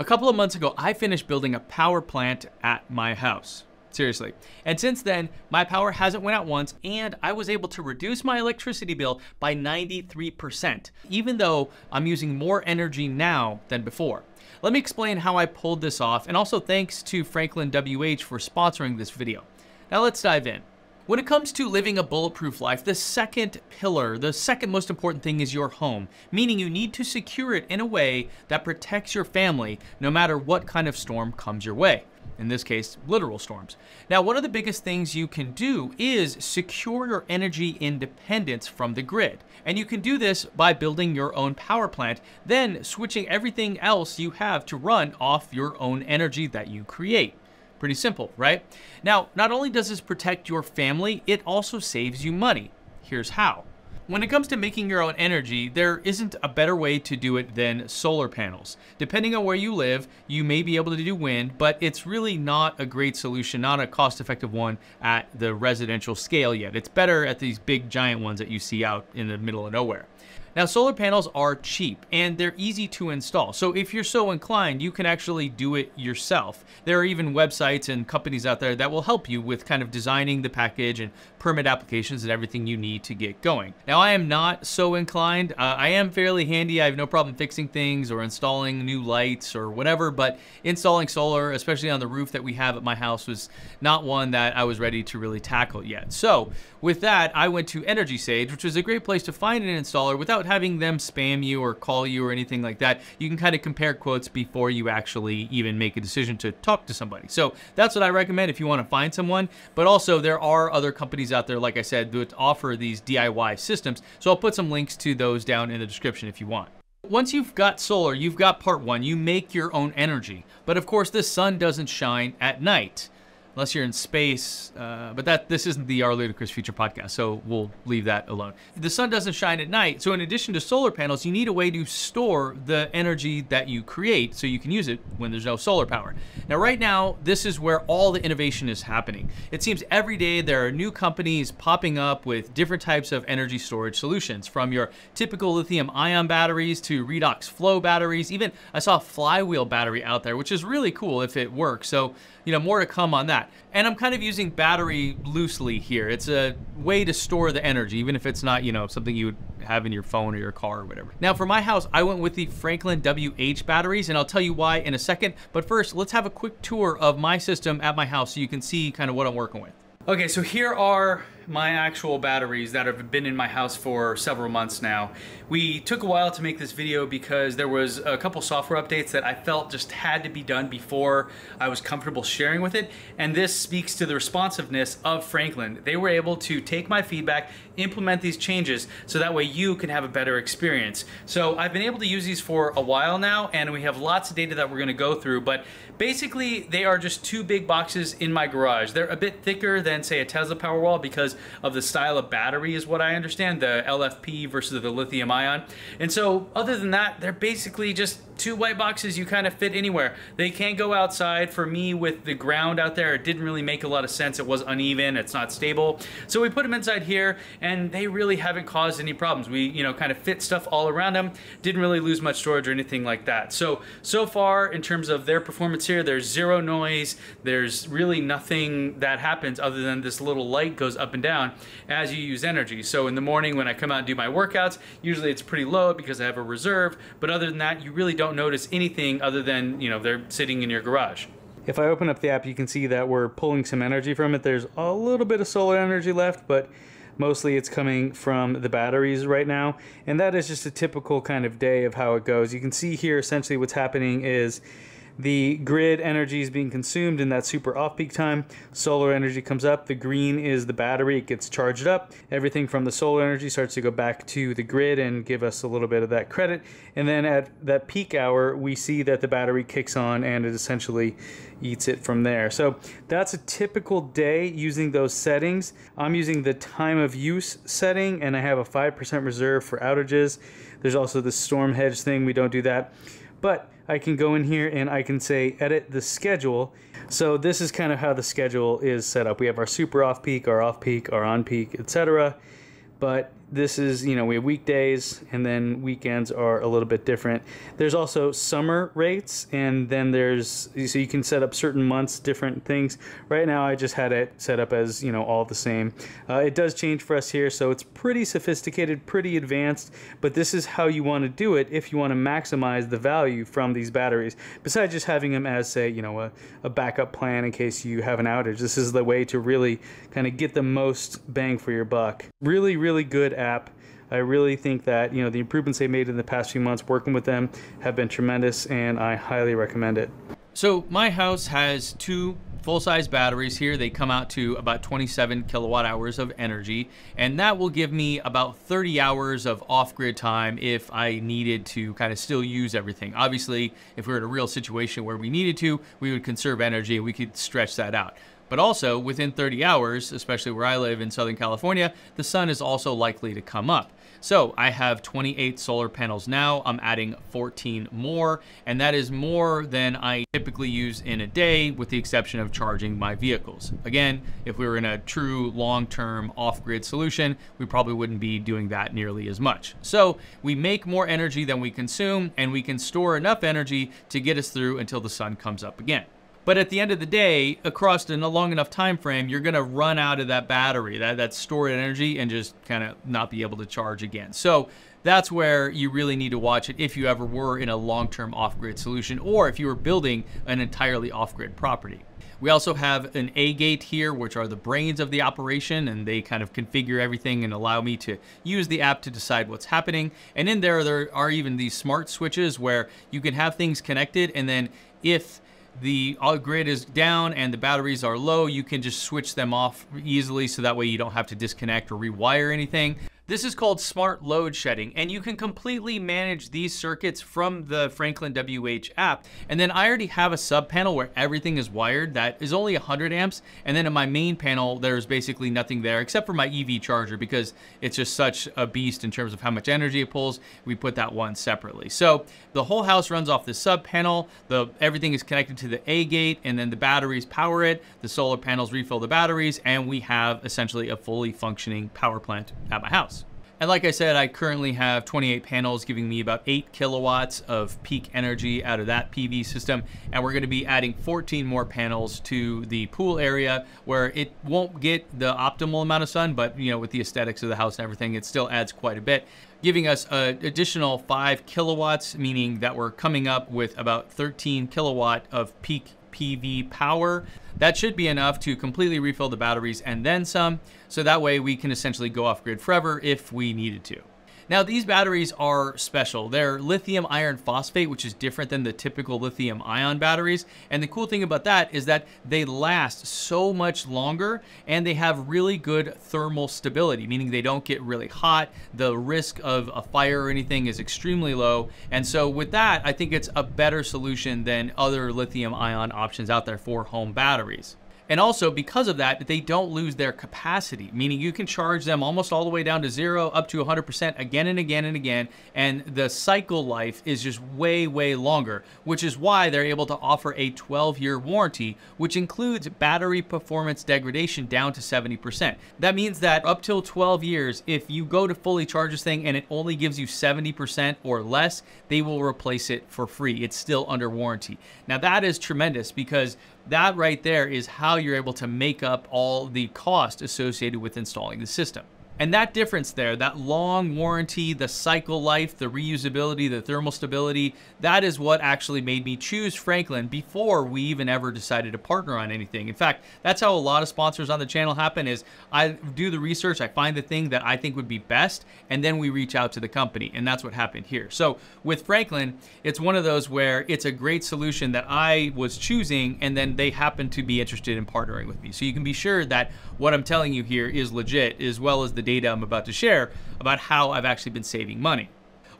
A couple of months ago, I finished building a power plant at my house. Seriously. And since then, my power hasn't went out once and I was able to reduce my electricity bill by 93%, even though I'm using more energy now than before. Let me explain how I pulled this off and also thanks to Franklin WH for sponsoring this video. Now let's dive in. When it comes to living a bulletproof life, the second pillar, the second most important thing is your home, meaning you need to secure it in a way that protects your family no matter what kind of storm comes your way. In this case, literal storms. Now, one of the biggest things you can do is secure your energy independence from the grid. And you can do this by building your own power plant, then switching everything else you have to run off your own energy that you create. Pretty simple, right? Now, not only does this protect your family, it also saves you money. Here's how. When it comes to making your own energy, there isn't a better way to do it than solar panels. Depending on where you live, you may be able to do wind, but it's really not a great solution, not a cost-effective one at the residential scale yet. It's better at these big giant ones that you see out in the middle of nowhere. Now solar panels are cheap and they're easy to install. So if you're so inclined, you can actually do it yourself. There are even websites and companies out there that will help you with kind of designing the package and permit applications and everything you need to get going. Now I am not so inclined. Uh, I am fairly handy. I have no problem fixing things or installing new lights or whatever, but installing solar, especially on the roof that we have at my house was not one that I was ready to really tackle yet. So with that, I went to Energy Sage, which is a great place to find an installer without having them spam you or call you or anything like that. You can kind of compare quotes before you actually even make a decision to talk to somebody. So that's what I recommend if you want to find someone. But also there are other companies out there, like I said, that offer these DIY systems. So I'll put some links to those down in the description if you want. Once you've got solar, you've got part one, you make your own energy. But of course, the sun doesn't shine at night unless you're in space. Uh, but that this isn't the Our Ludicrous Future podcast, so we'll leave that alone. The sun doesn't shine at night, so in addition to solar panels, you need a way to store the energy that you create so you can use it when there's no solar power. Now, right now, this is where all the innovation is happening. It seems every day there are new companies popping up with different types of energy storage solutions, from your typical lithium ion batteries to redox flow batteries. Even I saw a flywheel battery out there, which is really cool if it works. So, you know, more to come on that. And I'm kind of using battery loosely here. It's a way to store the energy, even if it's not, you know, something you would have in your phone or your car or whatever. Now for my house, I went with the Franklin WH batteries and I'll tell you why in a second. But first, let's have a quick tour of my system at my house so you can see kind of what I'm working with. Okay, so here are my actual batteries that have been in my house for several months now. We took a while to make this video because there was a couple software updates that I felt just had to be done before I was comfortable sharing with it. And this speaks to the responsiveness of Franklin. They were able to take my feedback, implement these changes so that way you can have a better experience. So I've been able to use these for a while now and we have lots of data that we're gonna go through, but basically they are just two big boxes in my garage. They're a bit thicker than say a Tesla Powerwall because of the style of battery is what I understand, the LFP versus the lithium ion. And so other than that, they're basically just two white boxes you kind of fit anywhere. They can't go outside. For me, with the ground out there, it didn't really make a lot of sense. It was uneven, it's not stable. So we put them inside here and they really haven't caused any problems. We, you know, kind of fit stuff all around them. Didn't really lose much storage or anything like that. So, so far in terms of their performance here, there's zero noise. There's really nothing that happens other than this little light goes up and down as you use energy. So in the morning when I come out and do my workouts, usually it's pretty low because I have a reserve. But other than that, you really don't notice anything other than, you know, they're sitting in your garage. If I open up the app, you can see that we're pulling some energy from it. There's a little bit of solar energy left, but mostly it's coming from the batteries right now. And that is just a typical kind of day of how it goes. You can see here essentially what's happening is the grid energy is being consumed in that super off-peak time. Solar energy comes up. The green is the battery. It gets charged up. Everything from the solar energy starts to go back to the grid and give us a little bit of that credit. And then at that peak hour, we see that the battery kicks on and it essentially eats it from there. So that's a typical day using those settings. I'm using the time of use setting and I have a 5% reserve for outages. There's also the storm hedge thing. We don't do that. But I can go in here and I can say edit the schedule. So this is kind of how the schedule is set up. We have our super off peak, our off peak, our on peak, etc. But this is, you know, we have weekdays and then weekends are a little bit different. There's also summer rates and then there's, so you can set up certain months, different things. Right now I just had it set up as, you know, all the same. Uh, it does change for us here, so it's pretty sophisticated, pretty advanced, but this is how you want to do it if you want to maximize the value from these batteries. Besides just having them as, say, you know, a, a backup plan in case you have an outage, this is the way to really kind of get the most bang for your buck. Really, really good app. I really think that you know the improvements they made in the past few months working with them have been tremendous, and I highly recommend it. So my house has two full-size batteries here. They come out to about 27 kilowatt hours of energy, and that will give me about 30 hours of off-grid time if I needed to kind of still use everything. Obviously, if we are in a real situation where we needed to, we would conserve energy and we could stretch that out. But also, within 30 hours, especially where I live in Southern California, the sun is also likely to come up. So I have 28 solar panels now. I'm adding 14 more, and that is more than I typically use in a day, with the exception of charging my vehicles. Again, if we were in a true long-term off-grid solution, we probably wouldn't be doing that nearly as much. So we make more energy than we consume, and we can store enough energy to get us through until the sun comes up again. But at the end of the day, across a long enough time frame, you're gonna run out of that battery, that, that stored energy, and just kind of not be able to charge again. So that's where you really need to watch it if you ever were in a long-term off-grid solution or if you were building an entirely off-grid property. We also have an aGate here, which are the brains of the operation, and they kind of configure everything and allow me to use the app to decide what's happening. And in there, there are even these smart switches where you can have things connected, and then if the uh, grid is down and the batteries are low, you can just switch them off easily so that way you don't have to disconnect or rewire anything. This is called smart load shedding, and you can completely manage these circuits from the Franklin WH app. And then I already have a sub panel where everything is wired that is only 100 amps. And then in my main panel, there's basically nothing there except for my EV charger because it's just such a beast in terms of how much energy it pulls. We put that one separately. So the whole house runs off the sub panel. The everything is connected to the aGate, and then the batteries power it. The solar panels refill the batteries, and we have essentially a fully functioning power plant at my house. And like I said, I currently have 28 panels giving me about 8 kilowatts of peak energy out of that PV system. And we're going to be adding 14 more panels to the pool area where it won't get the optimal amount of sun, but you know, with the aesthetics of the house and everything, it still adds quite a bit giving us an additional 5 kilowatts, meaning that we're coming up with about 13 kilowatt of peak PV power. That should be enough to completely refill the batteries and then some, so that way we can essentially go off grid forever if we needed to. Now these batteries are special. They're lithium iron phosphate, which is different than the typical lithium ion batteries. And the cool thing about that is that they last so much longer and they have really good thermal stability, meaning they don't get really hot. The risk of a fire or anything is extremely low. And so with that, I think it's a better solution than other lithium ion options out there for home batteries. And also because of that, they don't lose their capacity, meaning you can charge them almost all the way down to zero up to 100% again and again and again. And the cycle life is just way, way longer, which is why they're able to offer a 12 year warranty, which includes battery performance degradation down to 70%. That means that up till 12 years, if you go to fully charge this thing and it only gives you 70% or less, they will replace it for free. It's still under warranty. Now that is tremendous because that right there is how you're able to make up all the cost associated with installing the system. And that difference there, that long warranty, the cycle life, the reusability, the thermal stability, that is what actually made me choose Franklin before we even ever decided to partner on anything. In fact, that's how a lot of sponsors on the channel happen is I do the research, I find the thing that I think would be best, and then we reach out to the company. And that's what happened here. So with Franklin, it's one of those where it's a great solution that I was choosing, and then they happen to be interested in partnering with me. So you can be sure that what I'm telling you here is legit, as well as the data I'm about to share about how I've actually been saving money.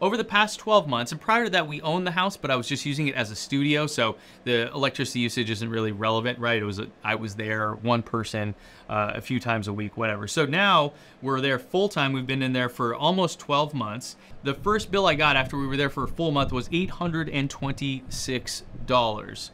Over the past 12 months, and prior to that, we owned the house, but I was just using it as a studio, so the electricity usage isn't really relevant, right? It was a, I was there, one person, uh, a few times a week, whatever. So now we're there full time. We've been in there for almost 12 months. The first bill I got after we were there for a full month was $826.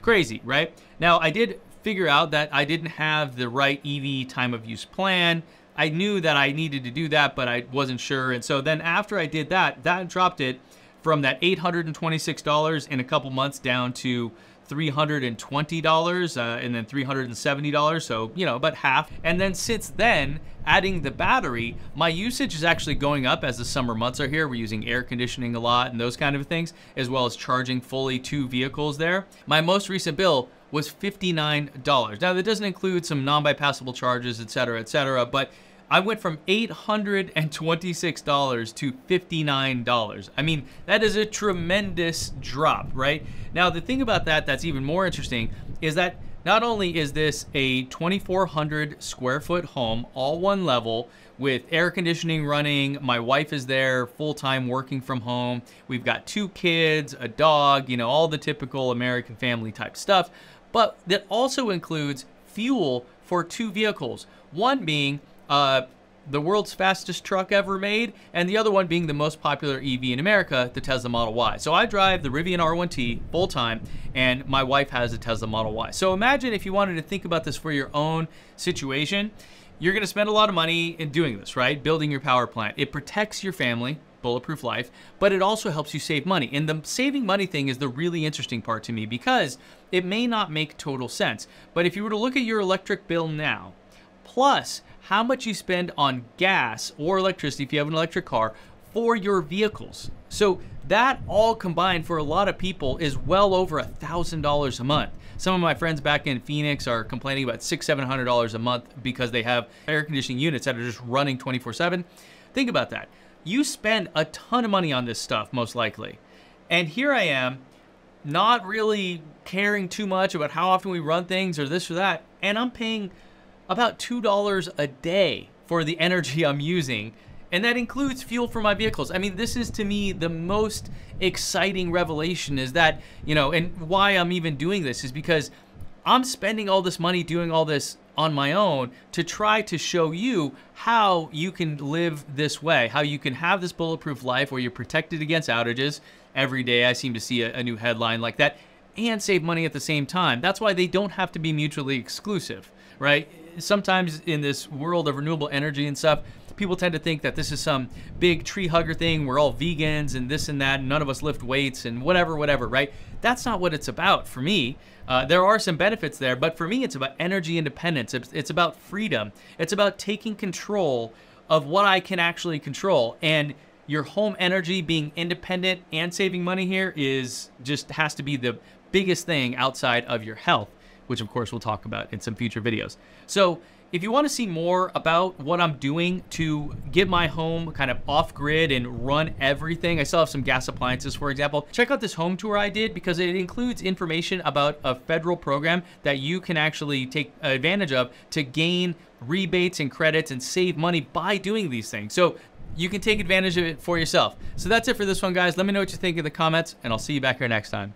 Crazy, right? Now I did figure out that I didn't have the right EV time of use plan. I knew that I needed to do that, but I wasn't sure. And so then after I did that, that dropped it from that $826 in a couple months down to $320 uh, and then $370 so you know about half. And then since then adding the battery my usage is actually going up as the summer months are here. We're using air conditioning a lot and those kind of things as well as charging fully two vehicles there. My most recent bill was $59 now that doesn't include some non-bypassable charges etc etc but I went from $826 to $59. I mean, that is a tremendous drop, right? Now, the thing about that that's even more interesting is that not only is this a 2,400 square foot home, all one level, with air conditioning running. My wife is there full time working from home. We've got two kids, a dog, you know, all the typical American family type stuff. But that also includes fuel for two vehicles. One being uh, the world's fastest truck ever made, and the other one being the most popular EV in America, the Tesla Model Y. So I drive the Rivian R1T full time, and my wife has a Tesla Model Y. So imagine if you wanted to think about this for your own situation, you're going to spend a lot of money in doing this, right? Building your power plant. It protects your family, bulletproof life, but it also helps you save money. And the saving money thing is the really interesting part to me because it may not make total sense. But if you were to look at your electric bill now, plus how much you spend on gas or electricity if you have an electric car for your vehicles. So that all combined for a lot of people is well over a thousand dollars a month. Some of my friends back in Phoenix are complaining about six, seven hundred dollars a month because they have air conditioning units that are just running 24/7. Think about that. You spend a ton of money on this stuff, most likely. And here I am, not really caring too much about how often we run things or this or that, and I'm paying about $2 a day for the energy I'm using. And that includes fuel for my vehicles. I mean, this is to me the most exciting revelation is that, you know, and why I'm even doing this is because I'm spending all this money doing all this on my own to try to show you how you can live this way, how you can have this bulletproof life where you're protected against outages. Every day I seem to see a, a new headline like that and save money at the same time. That's why they don't have to be mutually exclusive, right? sometimes in this world of renewable energy and stuff, people tend to think that this is some big tree hugger thing. We're all vegans and this and that. And none of us lift weights and whatever, whatever, right? That's not what it's about for me. Uh, there are some benefits there, but for me, it's about energy independence. It's, it's about freedom. It's about taking control of what I can actually control. And your home energy being independent and saving money here is just has to be the biggest thing outside of your health which of course we'll talk about in some future videos. So if you want to see more about what I'm doing to get my home kind of off grid and run everything, I still have some gas appliances, for example, check out this home tour I did because it includes information about a federal program that you can actually take advantage of to gain rebates and credits and save money by doing these things. So you can take advantage of it for yourself. So that's it for this one, guys. Let me know what you think in the comments, and I'll see you back here next time.